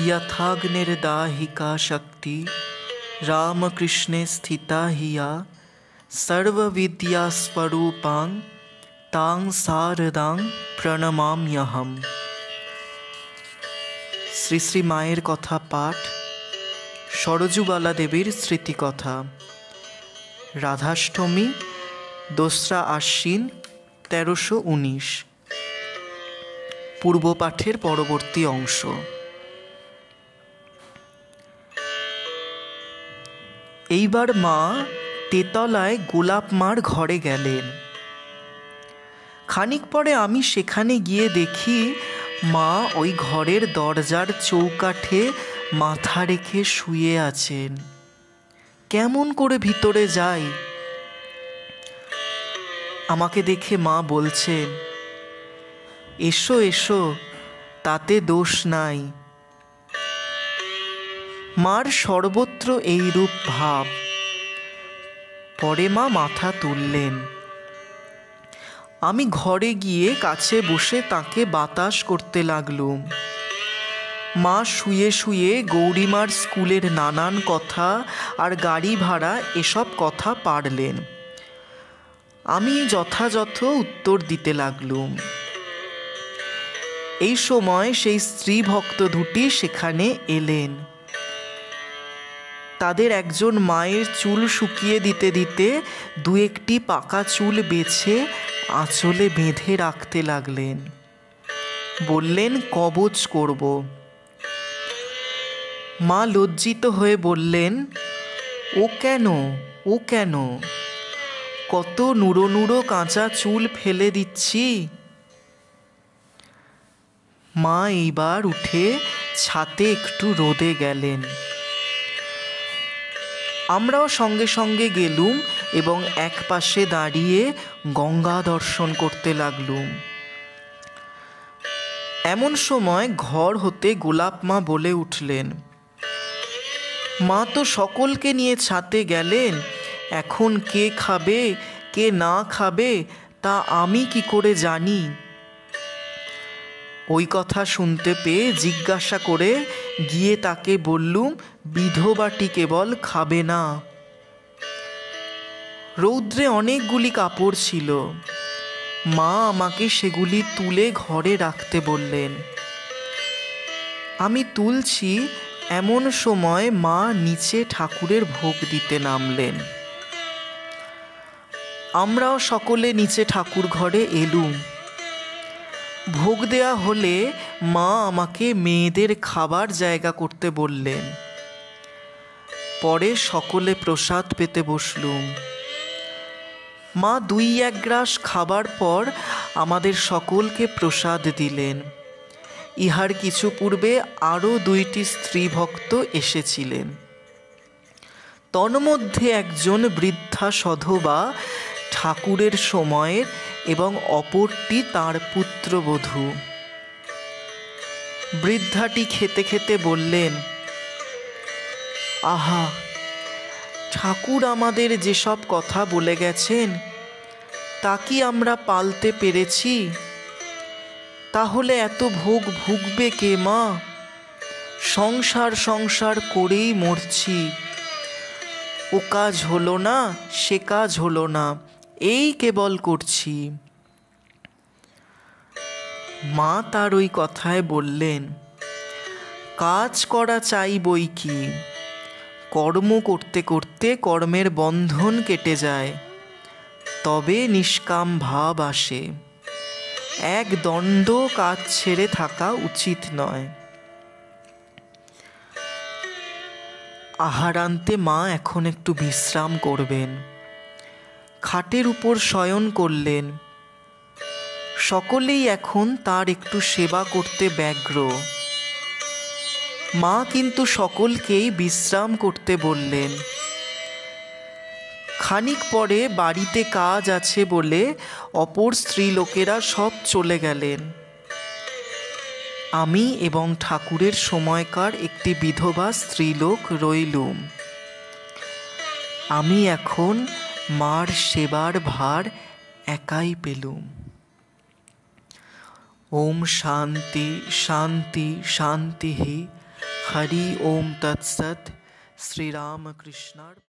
यथाग्निर्दाहिका शक्ति रामकृष्णे स्थिता हि या সর্ববিদ্যাস্বরূপাং তাং সারদাং প্রণমাম্যহম শ্রী শ্রী মায়ের কথা পাঠ সরজুবালা দেবীর স্মৃতিকথা রাধাষ্টমী দোসরা আশ্বিন তেরোশো উনিশ পূর্বপাঠের পরবর্তী অংশ এইবার মা তেতলায় গোলাপ মার ঘরে গেলেন। খানিক পরে আমি সেখানে গিয়ে দেখি মা ওই ঘরের দরজার চৌকাঠে মাথা রেখে শুয়ে আছেন। কেমন করে ভিতরে যাই আমাকে দেখে মা বলছেন, এসো এসো, তাতে দোষ নাই। মার সর্বত্র এইরূপ ভাব। পরে মা মাথা তুললেন। আমি ঘরে গিয়ে কাছে বসে তাকে বাতাস করতে লাগলুম। মা শুয়ে শুয়ে গৌরীমার স্কুলের নানান কথা আর গাড়ি ভাড়া এসব কথা পারলেন। আমি যথাযথ উত্তর দিতে লাগলুম। এই সময় সেই স্ত্রী ভক্ত দুটি সেখানে এলেন। তাদের একজন মায়ের চুল শুকিয়ে দিতে দিতে দু একটি পাকা চুল বেছে আঁচলে বেঁধে রাখতে লাগলেন। বললেন, কবচ করব। মা লজ্জিত হয়ে বললেন, ও কেন? ও কেন? কত নুড়ো নুড়ো কাঁচা চুল ফেলে দিচ্ছি। মা এইবার উঠে ছাতে একটু রোদে গেলেন। আমরাও সঙ্গে সঙ্গে গেলুম এবং এক পাশে দাঁড়িয়ে গঙ্গা দর্শন করতে লাগলুম। এমন সময় ঘর হতে গোলাপ মা বলে উঠলেন, মা তো সকলকে নিয়ে ছাতে গেলেন, এখন কে খাবে, কে না খাবে, তা আমি কি করে জানি? ওই কথা শুনতে পেয়ে জিজ্ঞাসা করে, গিয়ে তাকে বললুম বিধবাটি কেবল খাবে না। রৌদ্রে অনেকগুলি কাপড় ছিল। মা আমাকে সেগুলি তুলে ঘরে রাখতে বললেন। আমি তুলছি, এমন সময় মা নিচে ঠাকুরের ভোগ দিতে নামলেন। আমরাও সকলে নিচে ঠাকুর ঘরে এলুম। ভোগ দেয়া হলে মা আমাকে মেয়েদের খাবার জায়গা করতে বললেন। পরে সকলে প্রসাদ পেতে বসলুম। মা দুই এক গ্রাস খাবার পর আমাদের সকলকে প্রসাদ দিলেন। ইহার কিছু পূর্বে আরও দুইটি স্ত্রী ভক্ত এসেছিলেন। তন্মধ্যে একজন বৃদ্ধা সধবা ঠাকুরের সময়ের এবং অপরটি তার পুত্রবধূ। বৃদ্ধাটি খেতে খেতে বললেন, আহা, ঠাকুর আমাদের যেসব কথা বলে গেছেন, তা কি আমরা পালতে পেরেছি? তাহলে এত ভোগ ভুগবে কে মা? সংসার সংসার করেই মরছি। ও কাজ হলো না, সে কাজ হলো না। এই কেবল করছি। মা তার ওই কথায় বললেন, কাজ করা চাই বই কি? কর্ম করতে করতে কর্মের বন্ধন কেটে যায়, তবে নিষ্কাম ভাব আসে। এক দণ্ড কাজ ছেড়ে থাকা উচিত নয়। আহারান্তে মা এখন একটু বিশ্রাম করবেন। খাটের উপর শয়ন করলেন। সকলেই এখন তার একটু সেবা করতে ব্যগ্র। মা কিন্তু সকলকেই বিশ্রাম করতে বললেন। খানিক পরে বাড়িতে কাজ আছে বলে অপর স্ত্রীলোকেরা সব চলে গেলেন। আমি এবং ঠাকুরের সময়কার একটি বিধবা স্ত্রীলোক রইলুম। আমি এখন মার সেবার ভার একাই পেলুম ওম শান্তি শান্তি শান্তি হরি ওম তৎসৎ শ্রীরামকৃষ্ণার